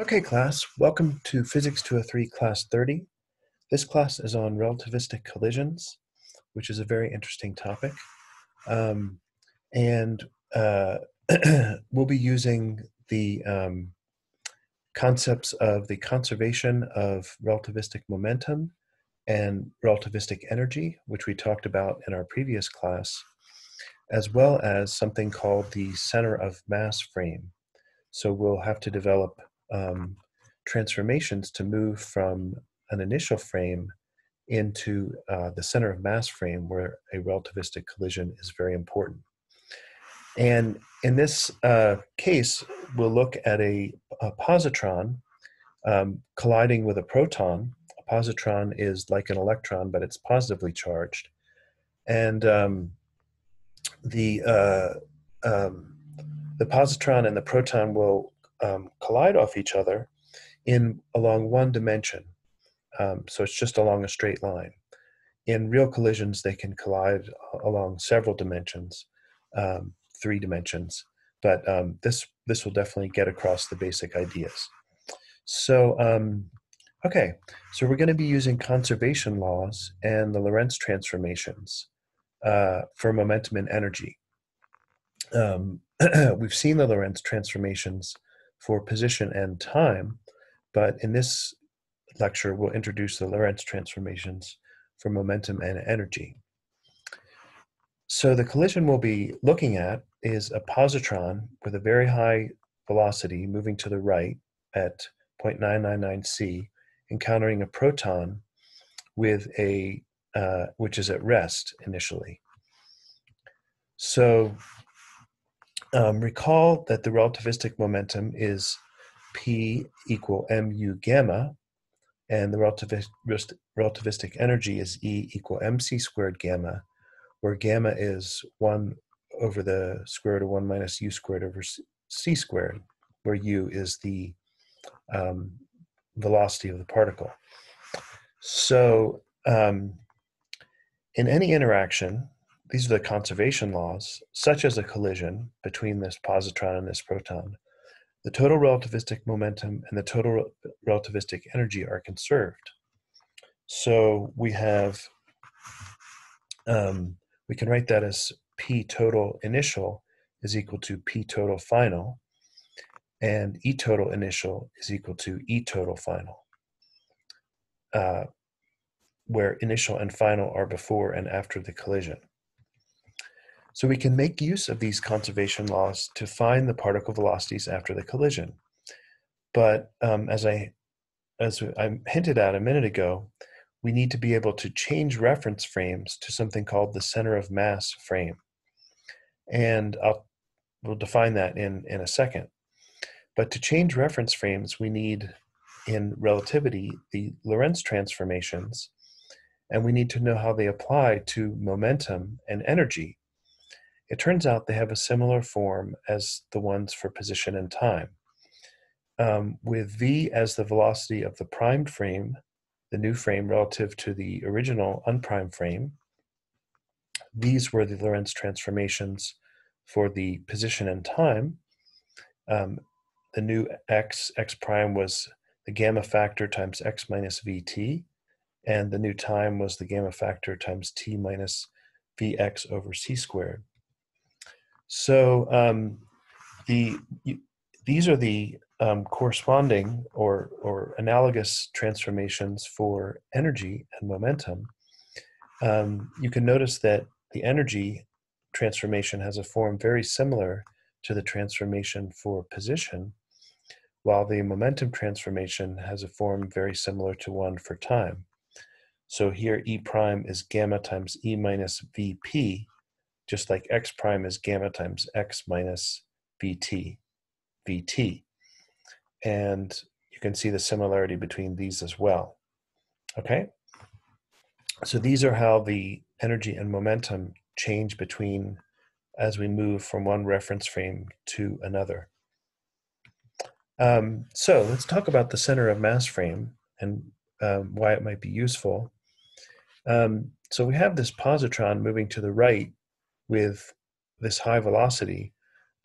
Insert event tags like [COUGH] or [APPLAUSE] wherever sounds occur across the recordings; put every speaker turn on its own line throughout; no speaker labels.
Okay, class, welcome to Physics 203, Class 30. This class is on relativistic collisions, which is a very interesting topic. Um, and uh, [CLEARS THROAT] we'll be using the um, concepts of the conservation of relativistic momentum and relativistic energy, which we talked about in our previous class, as well as something called the center of mass frame. So we'll have to develop um, transformations to move from an initial frame into uh, the center of mass frame where a relativistic collision is very important. And in this uh, case, we'll look at a, a positron um, colliding with a proton. A positron is like an electron, but it's positively charged. And um, the, uh, um, the positron and the proton will um, collide off each other in along one dimension. Um, so it's just along a straight line. In real collisions, they can collide along several dimensions, um, three dimensions. But um, this this will definitely get across the basic ideas. So um, okay, so we're going to be using conservation laws and the Lorentz transformations uh, for momentum and energy. Um, [CLEARS THROAT] we've seen the Lorentz transformations for position and time, but in this lecture, we'll introduce the Lorentz transformations for momentum and energy. So the collision we'll be looking at is a positron with a very high velocity moving to the right at 0.999 c, encountering a proton with a uh, which is at rest initially. So um, recall that the relativistic momentum is P equal mu gamma, and the relativistic, relativistic energy is E equal mc squared gamma, where gamma is 1 over the square root of 1 minus u squared over c squared, where u is the um, velocity of the particle. So um, in any interaction, these are the conservation laws, such as a collision between this positron and this proton. The total relativistic momentum and the total relativistic energy are conserved. So we have, um, we can write that as P total initial is equal to P total final, and E total initial is equal to E total final, uh, where initial and final are before and after the collision. So we can make use of these conservation laws to find the particle velocities after the collision. But um, as I as I hinted at a minute ago, we need to be able to change reference frames to something called the center of mass frame. And I'll we'll define that in, in a second. But to change reference frames, we need in relativity the Lorentz transformations, and we need to know how they apply to momentum and energy it turns out they have a similar form as the ones for position and time. Um, with v as the velocity of the primed frame, the new frame relative to the original unprimed frame, these were the Lorentz transformations for the position and time. Um, the new x, x prime was the gamma factor times x minus vt, and the new time was the gamma factor times t minus vx over c squared. So um, the you, these are the um, corresponding or or analogous transformations for energy and momentum. Um, you can notice that the energy transformation has a form very similar to the transformation for position, while the momentum transformation has a form very similar to one for time. So here E prime is gamma times E minus VP, just like x prime is gamma times x minus vt, vt. And you can see the similarity between these as well. Okay? So these are how the energy and momentum change between as we move from one reference frame to another. Um, so let's talk about the center of mass frame and um, why it might be useful. Um, so we have this positron moving to the right with this high velocity,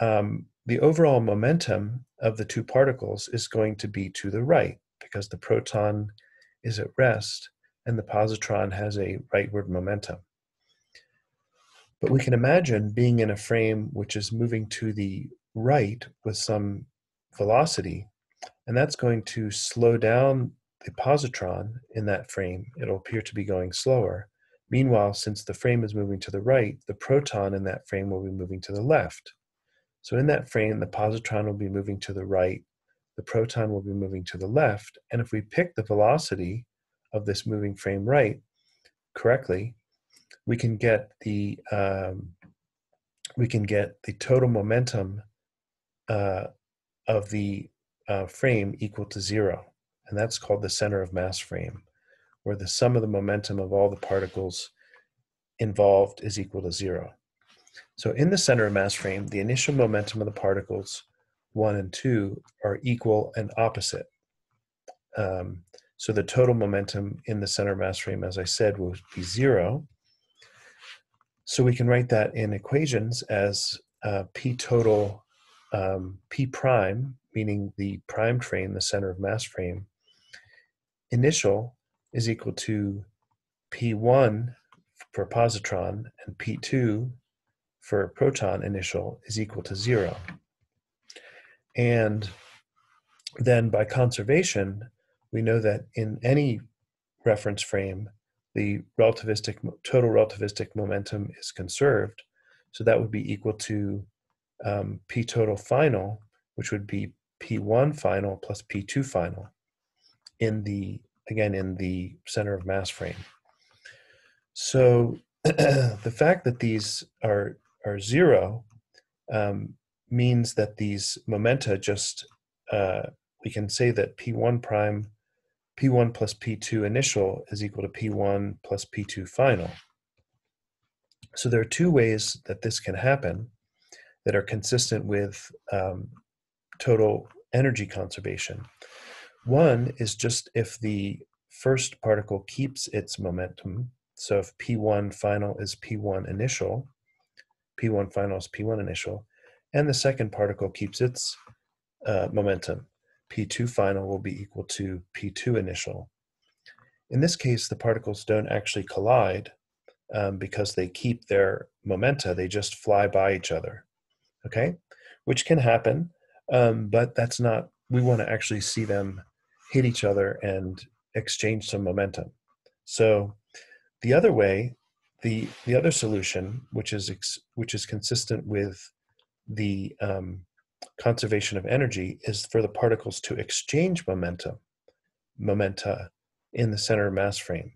um, the overall momentum of the two particles is going to be to the right because the proton is at rest and the positron has a rightward momentum. But we can imagine being in a frame which is moving to the right with some velocity, and that's going to slow down the positron in that frame. It'll appear to be going slower. Meanwhile, since the frame is moving to the right, the proton in that frame will be moving to the left. So in that frame, the positron will be moving to the right, the proton will be moving to the left, and if we pick the velocity of this moving frame right correctly, we can get the um, we can get the total momentum uh, of the uh, frame equal to zero, and that's called the center of mass frame, where the sum of the momentum of all the particles involved is equal to zero. So in the center of mass frame, the initial momentum of the particles, one and two, are equal and opposite. Um, so the total momentum in the center of mass frame, as I said, will be zero. So we can write that in equations as uh, P total, um, P prime, meaning the prime frame, the center of mass frame, initial is equal to P1 for positron and P2 for proton initial is equal to zero. And then by conservation, we know that in any reference frame, the relativistic total relativistic momentum is conserved. So that would be equal to um, p total final, which would be p1 final plus p2 final in the again in the center of mass frame. So [CLEARS THROAT] the fact that these are are zero um, means that these momenta just uh, we can say that p1 prime p1 plus p2 initial is equal to p1 plus p2 final. So there are two ways that this can happen that are consistent with um, total energy conservation. One is just if the first particle keeps its momentum. So if P1 final is P1 initial, P1 final is P1 initial, and the second particle keeps its uh, momentum. P2 final will be equal to P2 initial. In this case, the particles don't actually collide um, because they keep their momenta, they just fly by each other, okay? Which can happen, um, but that's not, we want to actually see them hit each other and exchange some momentum. So the other way, the, the other solution, which is, ex, which is consistent with the um, conservation of energy is for the particles to exchange momentum, momenta in the center of mass frame.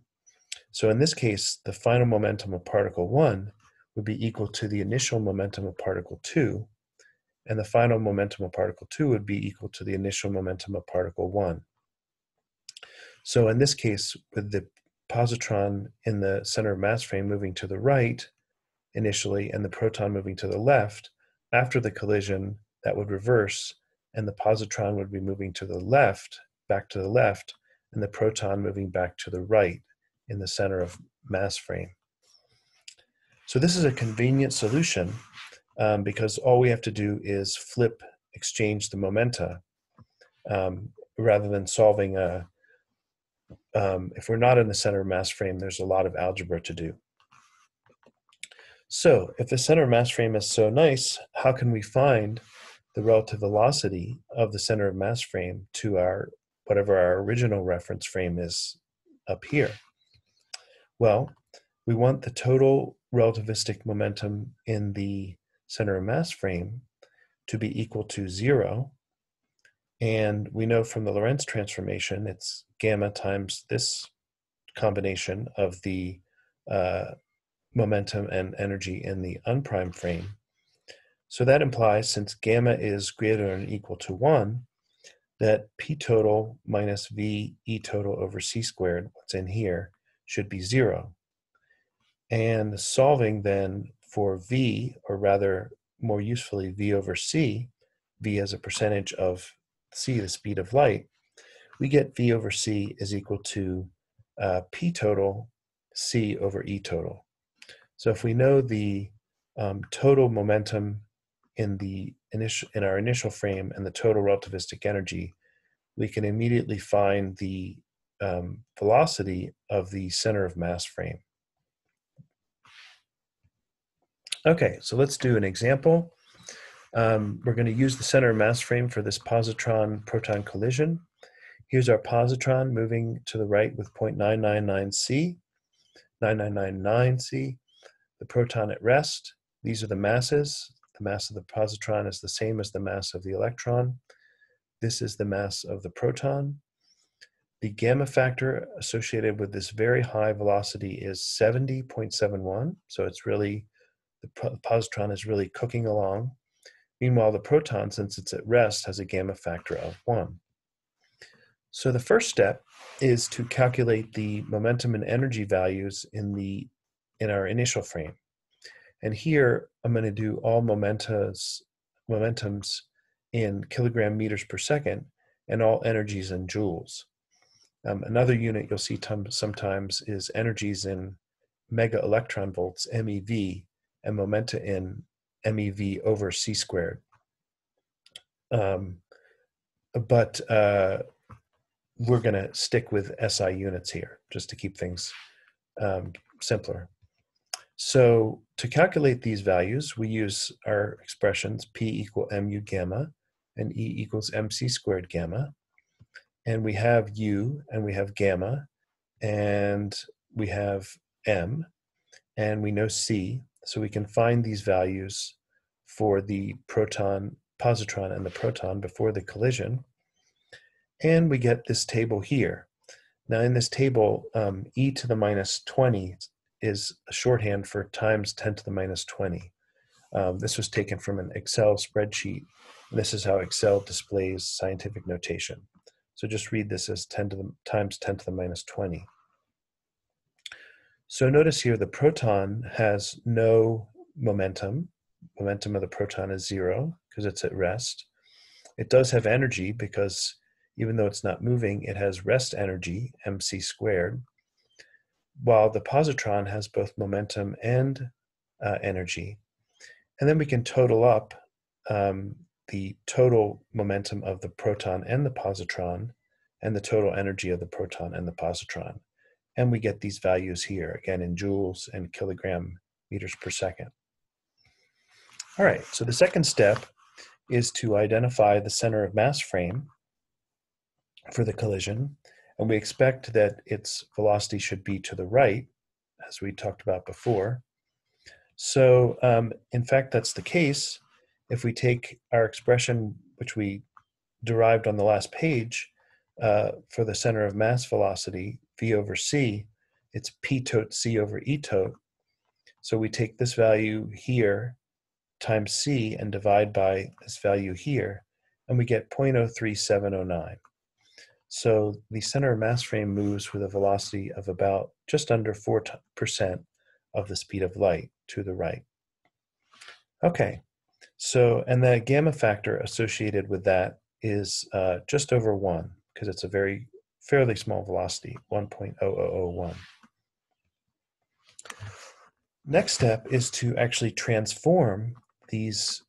So in this case, the final momentum of particle one would be equal to the initial momentum of particle two, and the final momentum of particle two would be equal to the initial momentum of particle one. So in this case, with the positron in the center of mass frame moving to the right initially and the proton moving to the left, after the collision, that would reverse and the positron would be moving to the left, back to the left, and the proton moving back to the right in the center of mass frame. So this is a convenient solution um, because all we have to do is flip, exchange the momenta um, rather than solving a, um, if we're not in the center of mass frame, there's a lot of algebra to do. So if the center of mass frame is so nice, how can we find the relative velocity of the center of mass frame to our whatever our original reference frame is up here. Well, we want the total relativistic momentum in the center of mass frame to be equal to zero. And we know from the Lorentz transformation, it's gamma times this combination of the uh, momentum and energy in the unprimed frame so that implies since gamma is greater than or equal to 1, that p total minus v e total over c squared, what's in here, should be 0. And solving then for v, or rather more usefully v over c, v as a percentage of c, the speed of light, we get v over c is equal to uh, p total c over e total. So if we know the um, total momentum in the initial in our initial frame and the total relativistic energy, we can immediately find the um, velocity of the center of mass frame. Okay, so let's do an example. Um, we're going to use the center of mass frame for this positron-proton collision. Here's our positron moving to the right with 0.999c, 9999c. The proton at rest. These are the masses. The mass of the positron is the same as the mass of the electron. This is the mass of the proton. The gamma factor associated with this very high velocity is 70.71. So it's really, the positron is really cooking along. Meanwhile, the proton, since it's at rest, has a gamma factor of 1. So the first step is to calculate the momentum and energy values in, the, in our initial frame. And here I'm going to do all momentas, momentums in kilogram meters per second and all energies in joules. Um, another unit you'll see sometimes is energies in mega electron volts, MeV, and momenta in MeV over c squared. Um, but uh, we're going to stick with SI units here just to keep things um, simpler. So to calculate these values, we use our expressions P equal mu gamma and E equals mc squared gamma and we have U and we have gamma and we have M and we know C. So we can find these values for the proton, positron, and the proton before the collision. And we get this table here. Now in this table, um, e to the minus 20 is a shorthand for times 10 to the minus 20. Um, this was taken from an Excel spreadsheet. This is how Excel displays scientific notation. So just read this as 10 to the times 10 to the minus 20. So notice here the proton has no momentum. Momentum of the proton is zero because it's at rest. It does have energy because even though it's not moving, it has rest energy, mc squared, while the positron has both momentum and uh, energy. And then we can total up um, the total momentum of the proton and the positron and the total energy of the proton and the positron. And we get these values here, again in joules and kilogram meters per second. All right, so the second step is to identify the center of mass frame for the collision. And we expect that its velocity should be to the right, as we talked about before. So um, in fact, that's the case if we take our expression, which we derived on the last page, uh, for the center of mass velocity, v over c, it's p tot c over e tote. So we take this value here times c and divide by this value here, and we get 0.03709. So the center of mass frame moves with a velocity of about just under 4% of the speed of light to the right. Okay, so, and the gamma factor associated with that is uh, just over one because it's a very fairly small velocity, 1.0001. Next step is to actually transform these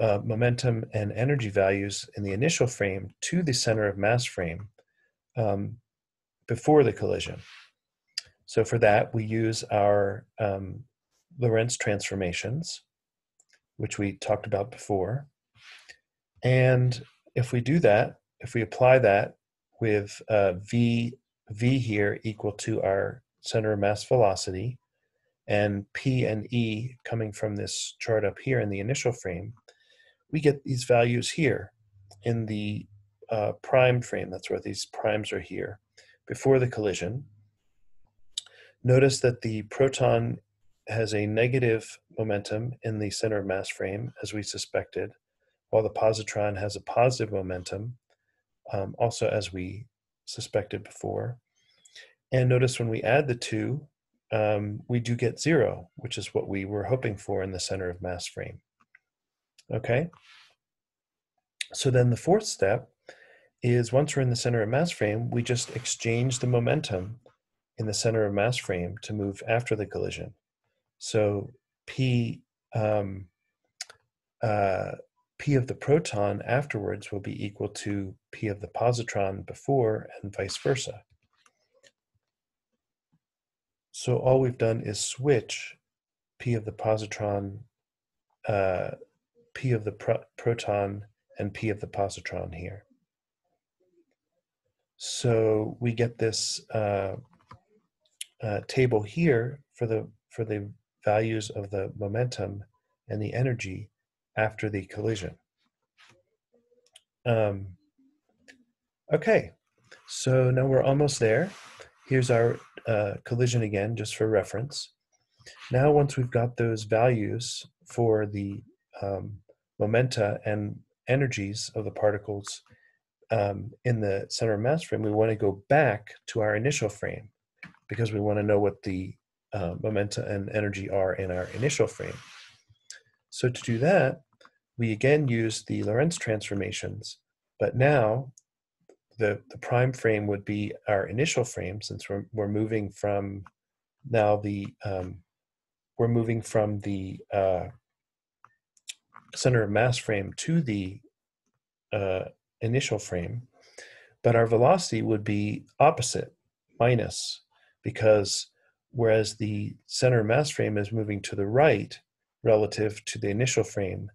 uh, momentum and energy values in the initial frame to the center of mass frame um, before the collision. So for that, we use our um, Lorentz transformations which we talked about before. And if we do that, if we apply that with uh, v, v here equal to our center of mass velocity, and p and e coming from this chart up here in the initial frame, we get these values here in the uh, prime frame. That's where these primes are here before the collision. Notice that the proton has a negative momentum in the center of mass frame, as we suspected, while the positron has a positive momentum, um, also as we suspected before. And notice when we add the two, um, we do get zero, which is what we were hoping for in the center of mass frame. Okay? So then the fourth step is once we're in the center of mass frame, we just exchange the momentum in the center of mass frame to move after the collision. So P um, uh, p of the proton afterwards will be equal to p of the positron before and vice versa. So all we've done is switch p of the positron, uh, p of the pro proton, and p of the positron here. So we get this uh, uh, table here for the for the values of the momentum and the energy after the collision. Um, okay, so now we're almost there. Here's our uh, collision again, just for reference. Now, once we've got those values for the um, momenta and energies of the particles um, in the center of mass frame, we want to go back to our initial frame because we want to know what the uh, momenta and energy are in our initial frame. So to do that, we again use the Lorentz transformations, but now the, the prime frame would be our initial frame since we're, we're moving from now the um, we're moving from the uh, center of mass frame to the uh, initial frame, but our velocity would be opposite, minus, because whereas the center of mass frame is moving to the right relative to the initial frame,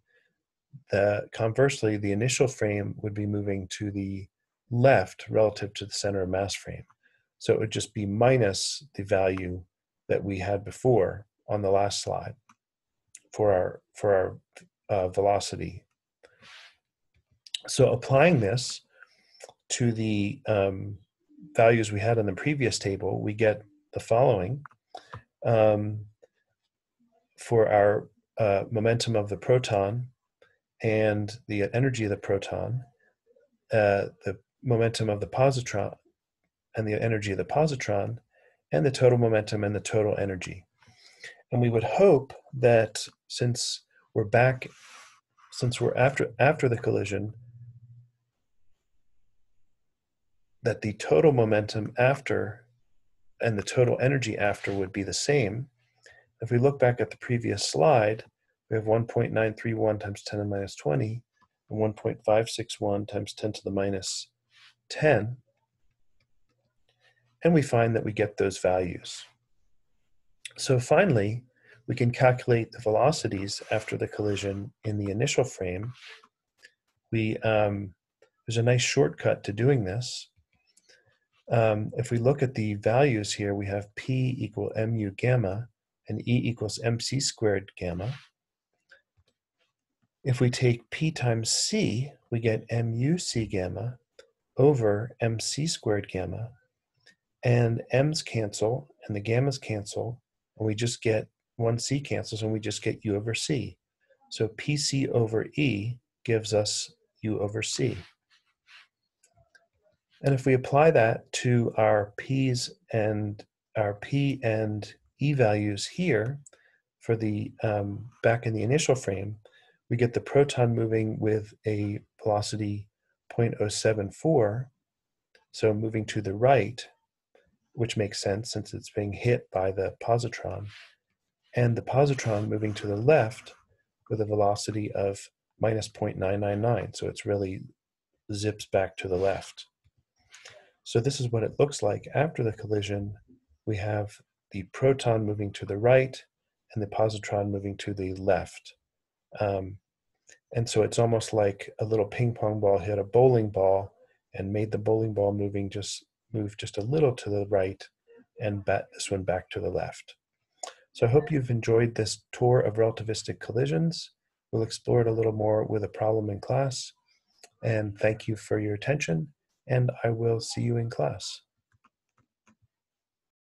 the conversely, the initial frame would be moving to the left relative to the center of mass frame. So it would just be minus the value that we had before on the last slide for our for our uh, velocity. So applying this to the um, values we had in the previous table, we get the following. Um, for our uh, momentum of the proton and the energy of the proton, uh, the momentum of the positron and the energy of the positron, and the total momentum and the total energy. And we would hope that since we're back, since we're after after the collision, that the total momentum after and the total energy after would be the same. If we look back at the previous slide, we have 1.931 times 10 to the minus 20 and 1.561 times 10 to the minus 10. And we find that we get those values. So finally, we can calculate the velocities after the collision in the initial frame. We, um, there's a nice shortcut to doing this. Um, if we look at the values here, we have P equal mu gamma and E equals mc squared gamma. If we take P times C, we get mu c gamma over mc squared gamma. And m's cancel and the gammas cancel, and we just get 1c cancels and we just get u over c. So pc over e gives us u over c. And if we apply that to our p's and our p and e values here for the um, back in the initial frame, we get the proton moving with a velocity 0.074, so moving to the right, which makes sense since it's being hit by the positron, and the positron moving to the left with a velocity of minus 0.999, so it's really zips back to the left. So this is what it looks like after the collision. We have the proton moving to the right and the positron moving to the left. Um, and so it's almost like a little ping pong ball hit a bowling ball and made the bowling ball moving just move just a little to the right and bat this one back to the left. So I hope you've enjoyed this tour of relativistic collisions. We'll explore it a little more with a problem in class. And thank you for your attention, and I will see you in class.